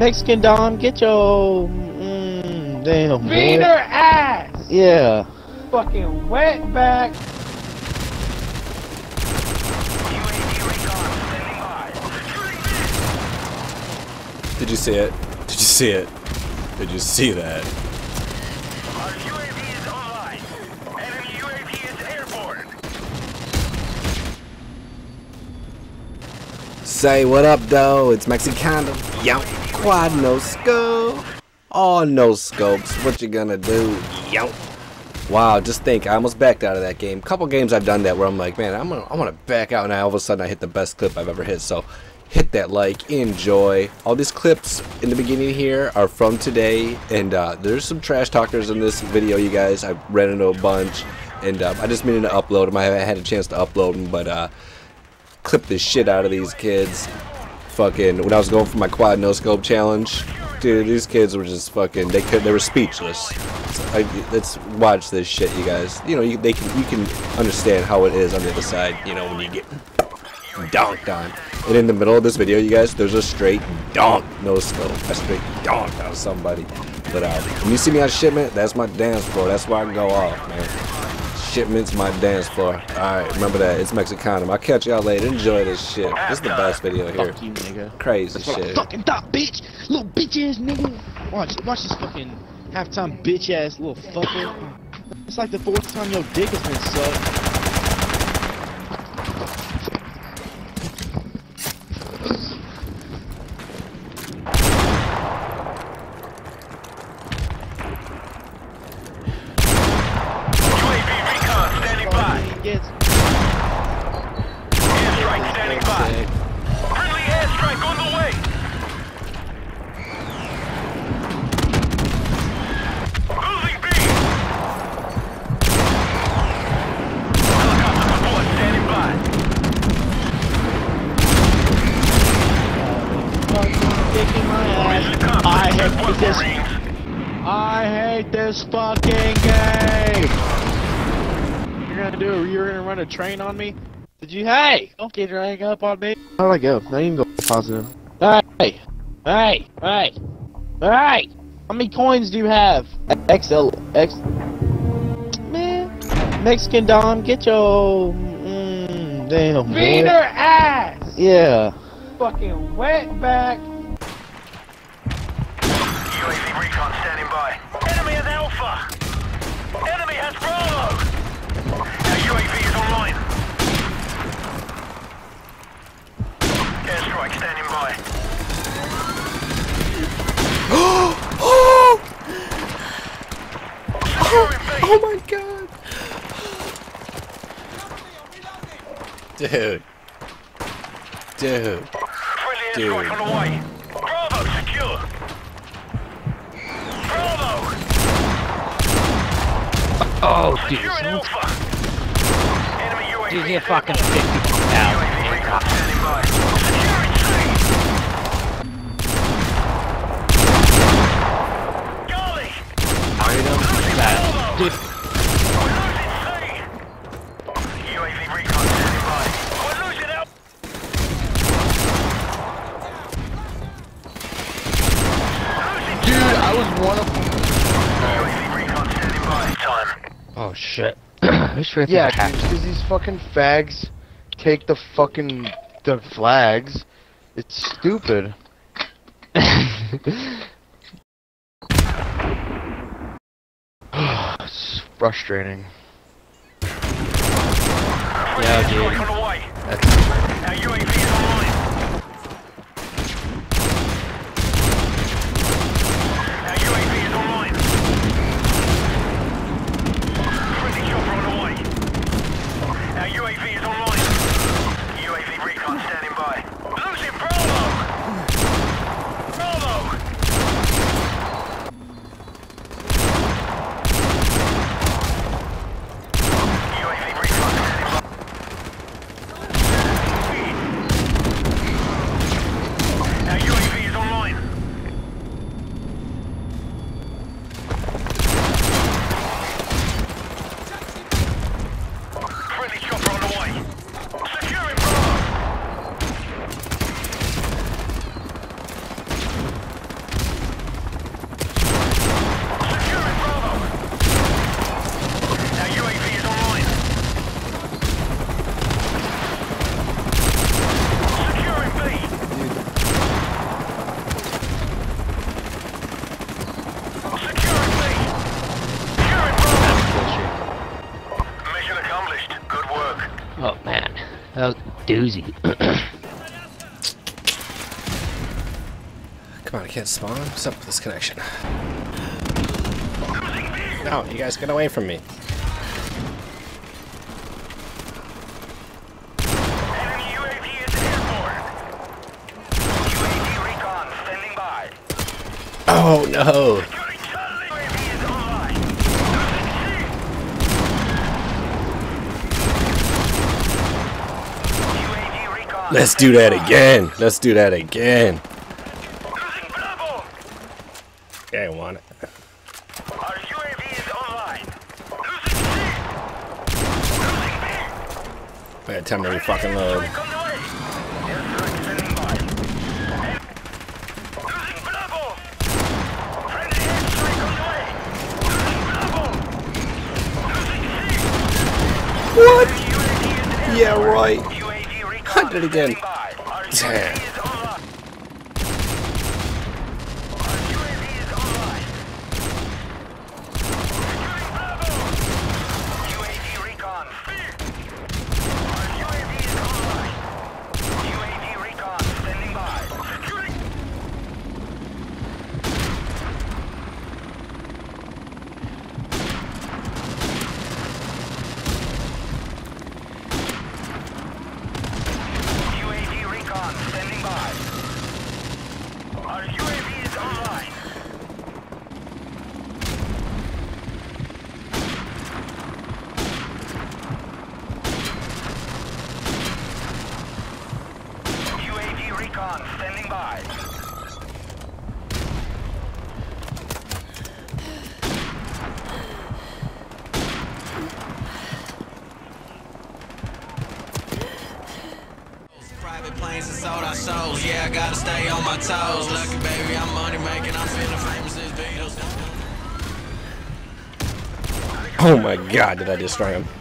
Mexicandom, get your mm, damn. Beat boy. her ass! Yeah. Fucking wetback. Did you see it? Did you see it? Did you see that? Our UAV is online. Enemy UAV is airborne. Say what up, though? It's Mexicano. Yo, quad no scope. Oh, no scopes. What you gonna do? Yo. Wow, just think, I almost backed out of that game. Couple games I've done that where I'm like, man, I'm gonna, I want to back out, and I, all of a sudden I hit the best clip I've ever hit. So, hit that like, enjoy. All these clips in the beginning here are from today, and uh, there's some trash talkers in this video, you guys. I ran into a bunch, and um, I just meaning to upload them. I haven't had a chance to upload them, but uh, clip the shit out of these kids. Fucking when I was going for my quad no scope challenge, dude, these kids were just fucking. They could. They were speechless. I, let's watch this shit, you guys. You know, you, they can. You can understand how it is on the other side. You know, when you get donked on. And in the middle of this video, you guys, there's a straight donk no scope. A straight donk on somebody. But uh, when you see me on shipment, that's my dance floor. That's where I go off, man. Shipment's my dance floor. Alright, remember that. It's Mexicandom. I'll catch y'all later. Enjoy this shit. This is the best video here. Fuck you, nigga. Crazy That's shit. fucking thought, bitch. Little bitch ass nigga. Watch, watch this fucking halftime bitch ass little fucker. It's like the fourth time your dick has been sucked. UAV recon standing by. Fucking gets Airstrike standing by. Friendly airstrike on the way. B. Helicopter support standing by. In my ass. I hate this. I hate this fucking game. You're gonna do? You're gonna run a train on me? Did you? Hey, don't get your hang up on me. How do I go? Not even go positive. Hey, hey, hey, hey. How many coins do you have? XL X. Man, Mexicandom, get your mm, damn. Beat boy. ass! Yeah. Fucking wetback. UAV recon standing by. Enemy has Alpha. Enemy has Bravo. Our UAV is online. Airstrike standing by. Securing B. Oh my god. Dude. Dude. Friendly Dude. airstrike on the way. Bravo secure. Bravo. Oh, Securing Alpha. Enemy UAV Dude, you're fucking airborne. 50 UAV recon standing by. Securing C. Golly. Item battle. Dude, We're losing C. UAV recon standing by. We're losing Alpha. Losing dude, I was one of. UAV recon standing by. Time. Oh shit. Yeah, because these fucking fags take the fucking the flags. It's stupid. it's frustrating. Yeah, dude. Airstrike on the way. That's Our UAV is online. Our UAV is online. Friendly chopper on the way. Our UAV is online. UAV recon standing by. Losing Bravo! Bravo! UAV recon standing by. Oh, doozy. Come on, I can't spawn. What's up with this connection? No, you guys get away from me. Enemy UAV is airborne. UAV recon standing by. Oh no! UAV is online. UAV recon. Let's do that again. Let's do that again. Yeah, I want it. Our UAV is online. Losing C. Losing B. I had time to fucking load. What? Yeah, right. UAV recon I did it again. standing by. Our Damn. UAV is online. Our UAV is online. Securing Bravo. UAV recon. Our UAV is online. UAV recon standing by. Securing. UAV recon standing by. Our UAV is online. UAV recon standing by. Private planes and sold our souls. Yeah, I gotta stay on my toes. Lucky baby, I'm money making. I'm feeling famous as Beatles. Oh my god, did I destroy him?